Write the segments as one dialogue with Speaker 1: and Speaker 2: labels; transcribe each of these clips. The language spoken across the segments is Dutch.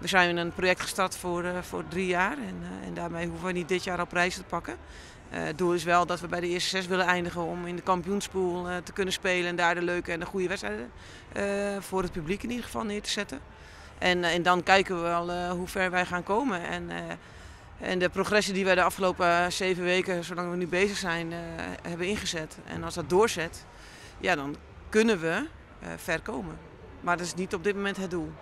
Speaker 1: we zijn een project gestart voor, voor drie jaar en, en daarmee hoeven we niet dit jaar al prijzen te pakken. het doel is wel dat we bij de eerste zes willen eindigen om in de kampioenspool te kunnen spelen en daar de leuke en de goede wedstrijden voor het publiek in ieder geval neer te zetten. En, en dan kijken we wel hoe ver wij gaan komen. En, en de progressie die wij de afgelopen zeven weken, zolang we nu bezig zijn, hebben ingezet. En als dat doorzet, ja, dan kunnen we ver komen. Maar dat is niet op dit moment het doel.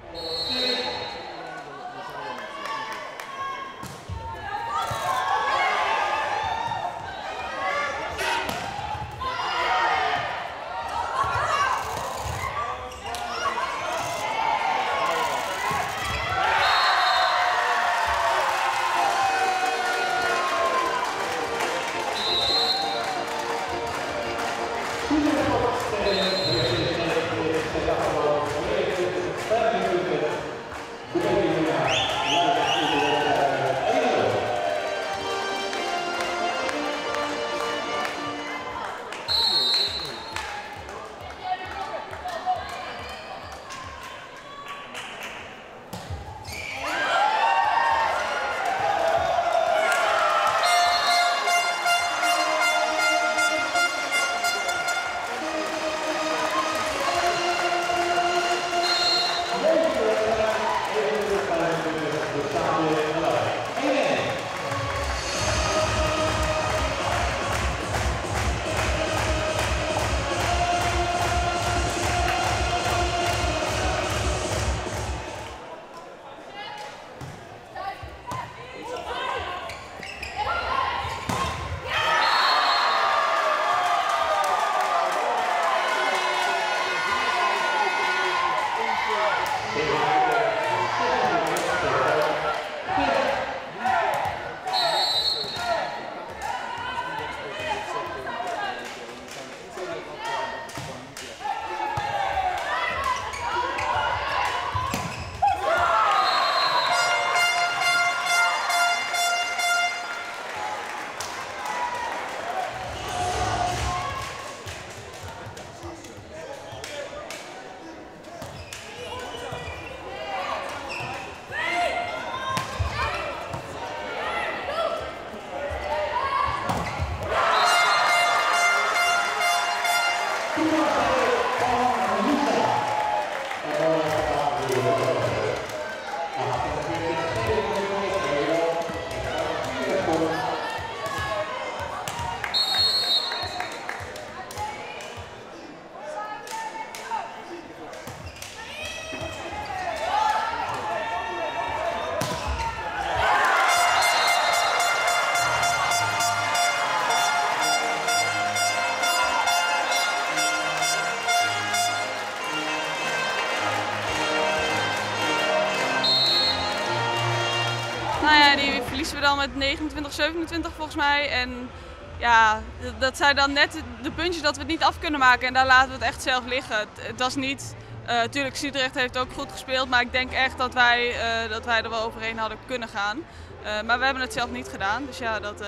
Speaker 2: Verliezen we dan met 29, 27 volgens mij. En ja, dat zijn dan net de puntjes dat we het niet af kunnen maken. En daar laten we het echt zelf liggen. Het, was niet... Uh, tuurlijk, Sudrecht heeft ook goed gespeeld, maar ik denk echt dat wij, uh, dat wij er wel overheen hadden kunnen gaan. Uh, maar we hebben het zelf niet gedaan. Dus ja, dat,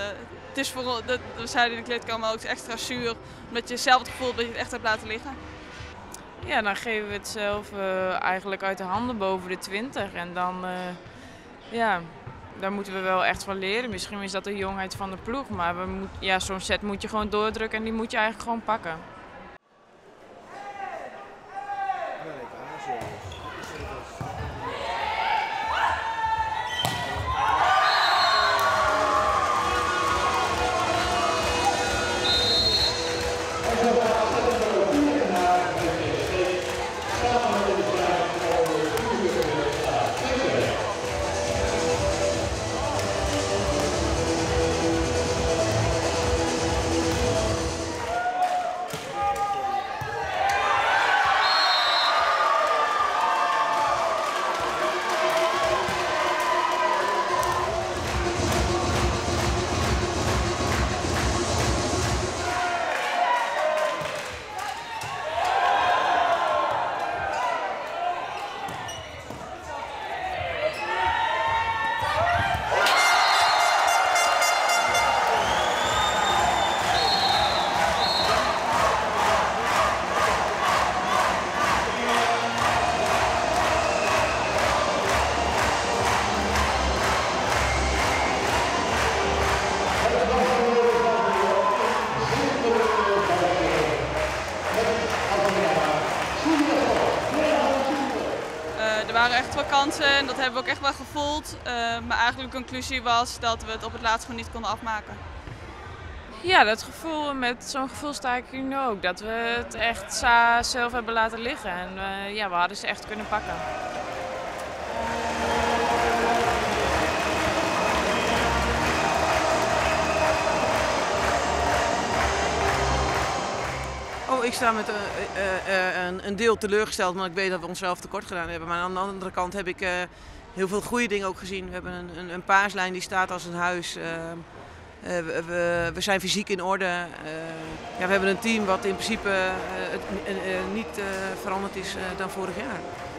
Speaker 2: het is voor, dat, we zeiden in de kleedkamer ook extra zuur. Omdat je zelf het gevoel dat je het echt hebt laten liggen.
Speaker 3: Ja, dan geven we het zelf eigenlijk uit de handen boven de 20. En dan, ja, daar moeten we wel echt van leren. Misschien is dat de jongheid van de ploeg, maar we moet, ja, zo'n set moet je gewoon doordrukken en die moet je eigenlijk gewoon pakken.
Speaker 2: Waren echt wel kansen en dat hebben we ook echt wel gevoeld. Uh, maar eigenlijk de conclusie was dat we het op het laatst gewoon niet konden afmaken.
Speaker 3: Ja, dat gevoel, met zo'n gevoel sta ik nu ook. Dat we het echt zelf hebben laten liggen. En uh, ja, we hadden ze echt kunnen pakken.
Speaker 1: Ik sta met uh, uh, een, een, deel teleurgesteld, maar ik weet dat we onszelf tekort gedaan hebben. Maar aan de andere kant heb ik heel veel goede dingen ook gezien. We hebben een, een, een paaslijn die staat als een huis. We, we, zijn fysiek in orde. ja, we hebben een team wat in principe niet veranderd is dan vorig jaar.